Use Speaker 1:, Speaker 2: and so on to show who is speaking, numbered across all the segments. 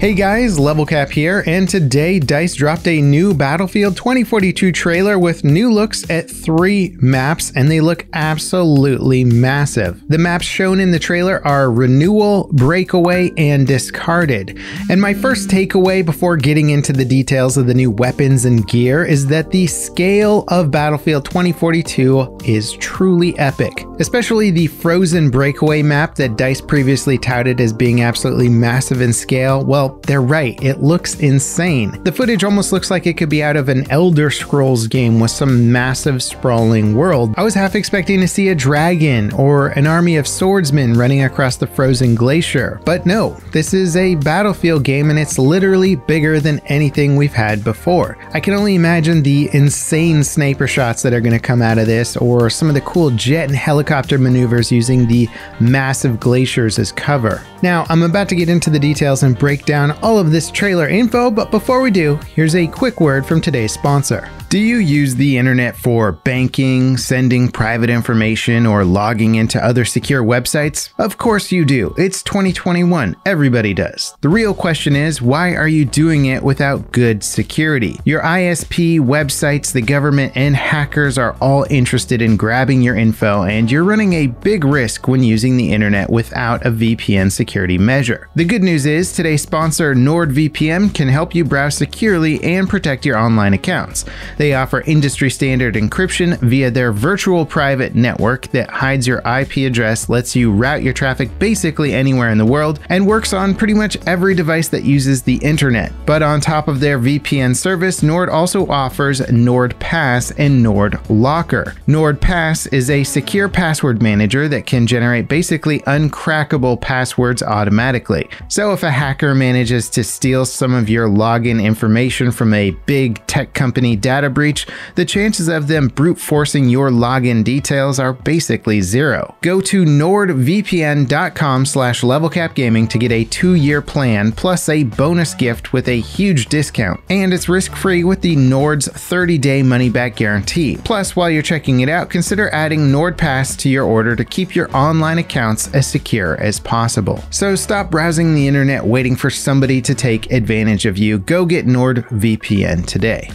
Speaker 1: Hey guys, Level Cap here, and today DICE dropped a new Battlefield 2042 trailer with new looks at three maps, and they look absolutely massive. The maps shown in the trailer are Renewal, Breakaway, and Discarded. And my first takeaway before getting into the details of the new weapons and gear is that the scale of Battlefield 2042 is truly epic, especially the Frozen Breakaway map that DICE previously touted as being absolutely massive in scale. Well, they're right, it looks insane. The footage almost looks like it could be out of an Elder Scrolls game with some massive sprawling world. I was half expecting to see a dragon or an army of swordsmen running across the frozen glacier, but no, this is a Battlefield game and it's literally bigger than anything we've had before. I can only imagine the insane sniper shots that are going to come out of this or some of the cool jet and helicopter maneuvers using the massive glaciers as cover. Now, I'm about to get into the details and break down down all of this trailer info, but before we do, here's a quick word from today's sponsor. Do you use the internet for banking, sending private information, or logging into other secure websites? Of course you do. It's 2021. Everybody does. The real question is why are you doing it without good security? Your ISP, websites, the government, and hackers are all interested in grabbing your info, and you're running a big risk when using the internet without a VPN security measure. The good news is today's sponsor, NordVPN, can help you browse securely and protect your online accounts. They offer industry standard encryption via their virtual private network that hides your IP address, lets you route your traffic basically anywhere in the world, and works on pretty much every device that uses the internet. But on top of their VPN service, Nord also offers NordPass and Nord Locker. NordPass is a secure password manager that can generate basically uncrackable passwords automatically. So if a hacker manages to steal some of your login information from a big tech company data breach, the chances of them brute forcing your login details are basically zero. Go to nordvpn.com slash levelcapgaming to get a two-year plan plus a bonus gift with a huge discount. And it's risk-free with the Nord's 30-day money-back guarantee. Plus, while you're checking it out, consider adding NordPass to your order to keep your online accounts as secure as possible. So stop browsing the internet waiting for somebody to take advantage of you. Go get NordVPN today.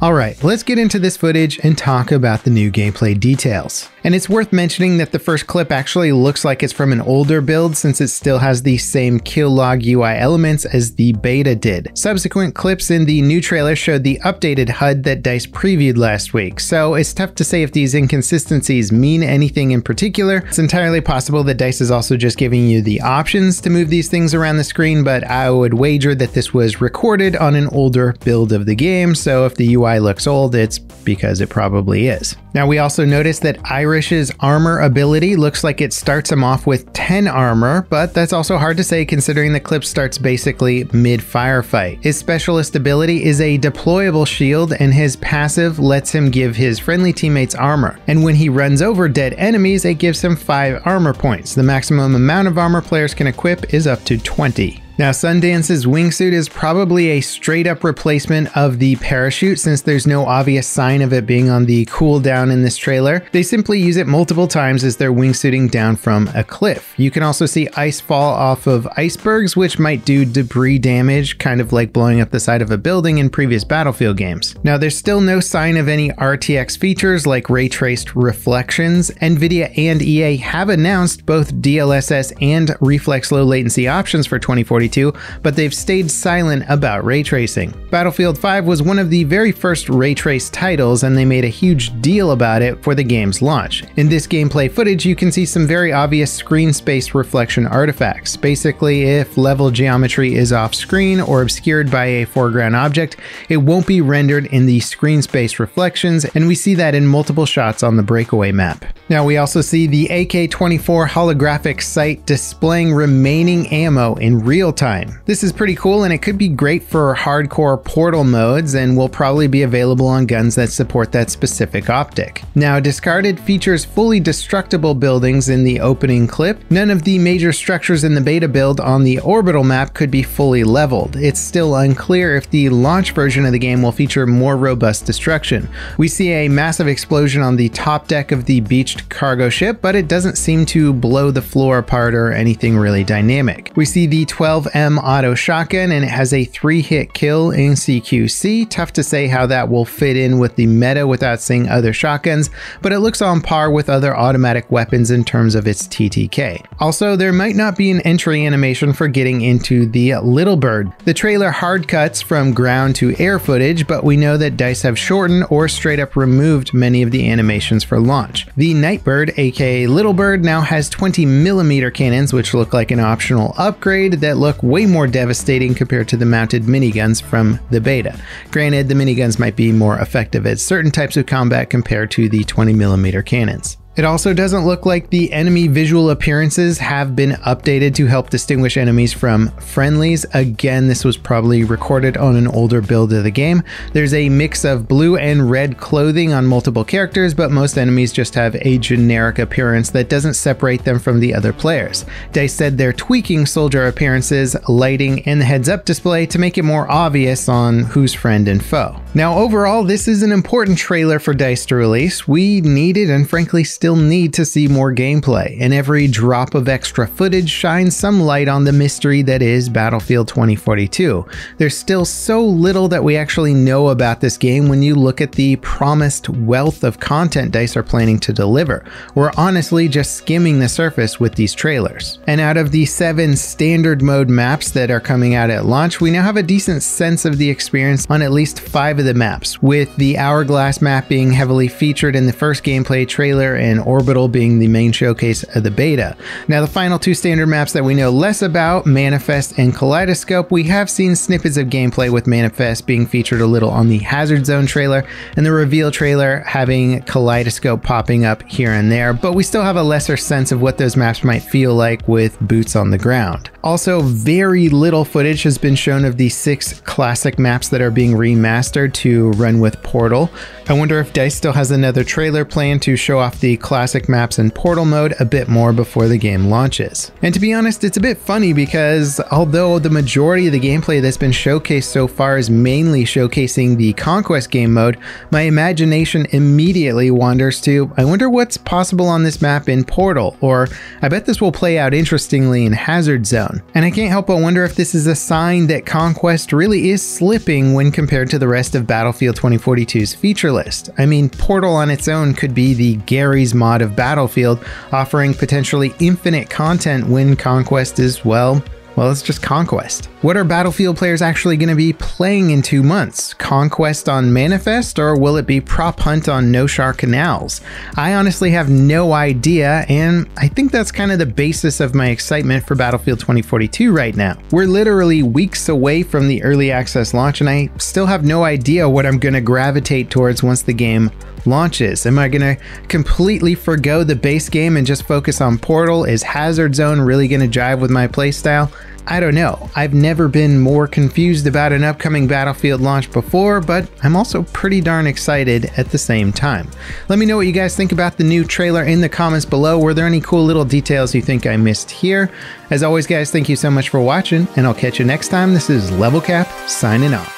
Speaker 1: Alright, let's get into this footage and talk about the new gameplay details. And it's worth mentioning that the first clip actually looks like it's from an older build since it still has the same kill log UI elements as the beta did. Subsequent clips in the new trailer showed the updated HUD that DICE previewed last week, so it's tough to say if these inconsistencies mean anything in particular. It's entirely possible that DICE is also just giving you the options to move these things around the screen, but I would wager that this was recorded on an older build of the game, so if the UI looks old, it's because it probably is. Now we also noticed that Irish's armor ability looks like it starts him off with 10 armor, but that's also hard to say considering the clip starts basically mid-firefight. His specialist ability is a deployable shield and his passive lets him give his friendly teammates armor. And when he runs over dead enemies, it gives him 5 armor points. The maximum amount of armor players can equip is up to 20. Now, Sundance's wingsuit is probably a straight up replacement of the parachute since there's no obvious sign of it being on the cooldown in this trailer. They simply use it multiple times as they're wingsuiting down from a cliff. You can also see ice fall off of icebergs, which might do debris damage, kind of like blowing up the side of a building in previous Battlefield games. Now, there's still no sign of any RTX features like ray traced reflections. NVIDIA and EA have announced both DLSS and reflex low latency options for 2040 but they've stayed silent about ray tracing. Battlefield 5 was one of the very first ray trace titles, and they made a huge deal about it for the game's launch. In this gameplay footage, you can see some very obvious screen space reflection artifacts. Basically, if level geometry is off screen or obscured by a foreground object, it won't be rendered in the screen space reflections, and we see that in multiple shots on the breakaway map. Now we also see the AK-24 holographic sight displaying remaining ammo in real time. This is pretty cool and it could be great for hardcore portal modes and will probably be available on guns that support that specific optic. Now discarded features fully destructible buildings in the opening clip. None of the major structures in the beta build on the orbital map could be fully leveled. It's still unclear if the launch version of the game will feature more robust destruction. We see a massive explosion on the top deck of the beach cargo ship, but it doesn't seem to blow the floor apart or anything really dynamic. We see the 12M auto shotgun and it has a three hit kill in CQC. Tough to say how that will fit in with the meta without seeing other shotguns, but it looks on par with other automatic weapons in terms of its TTK. Also, there might not be an entry animation for getting into the Little Bird. The trailer hard cuts from ground to air footage, but we know that DICE have shortened or straight up removed many of the animations for launch. The Nightbird, aka Little Bird, now has 20mm cannons, which look like an optional upgrade that look way more devastating compared to the mounted miniguns from the beta. Granted, the miniguns might be more effective at certain types of combat compared to the 20mm cannons. It also doesn't look like the enemy visual appearances have been updated to help distinguish enemies from friendlies. Again, this was probably recorded on an older build of the game. There's a mix of blue and red clothing on multiple characters, but most enemies just have a generic appearance that doesn't separate them from the other players. DICE said they're tweaking soldier appearances, lighting, and the heads up display to make it more obvious on who's friend and foe. Now, overall, this is an important trailer for DICE to release. We needed and frankly still still need to see more gameplay, and every drop of extra footage shines some light on the mystery that is Battlefield 2042. There's still so little that we actually know about this game when you look at the promised wealth of content DICE are planning to deliver. We're honestly just skimming the surface with these trailers. And out of the seven standard mode maps that are coming out at launch, we now have a decent sense of the experience on at least five of the maps, with the Hourglass map being heavily featured in the first gameplay trailer and and Orbital being the main showcase of the beta. Now, the final two standard maps that we know less about, Manifest and Kaleidoscope, we have seen snippets of gameplay with Manifest being featured a little on the Hazard Zone trailer, and the reveal trailer having Kaleidoscope popping up here and there, but we still have a lesser sense of what those maps might feel like with boots on the ground. Also, very little footage has been shown of the six classic maps that are being remastered to run with Portal. I wonder if DICE still has another trailer planned to show off the classic maps in Portal mode a bit more before the game launches. And to be honest, it's a bit funny because although the majority of the gameplay that's been showcased so far is mainly showcasing the Conquest game mode, my imagination immediately wanders to, I wonder what's possible on this map in Portal, or I bet this will play out interestingly in Hazard Zone. And I can't help but wonder if this is a sign that Conquest really is slipping when compared to the rest of Battlefield 2042's feature list. I mean, Portal on its own could be the Garry's mod of Battlefield, offering potentially infinite content when Conquest is, well, well, it's just Conquest. What are Battlefield players actually going to be playing in two months? Conquest on Manifest, or will it be Prop Hunt on Noshahr Canals? I honestly have no idea, and I think that's kind of the basis of my excitement for Battlefield 2042 right now. We're literally weeks away from the early access launch, and I still have no idea what I'm going to gravitate towards once the game launches? Am I going to completely forego the base game and just focus on Portal? Is Hazard Zone really going to jive with my playstyle? I don't know. I've never been more confused about an upcoming Battlefield launch before, but I'm also pretty darn excited at the same time. Let me know what you guys think about the new trailer in the comments below. Were there any cool little details you think I missed here? As always, guys, thank you so much for watching, and I'll catch you next time. This is Level Cap signing off.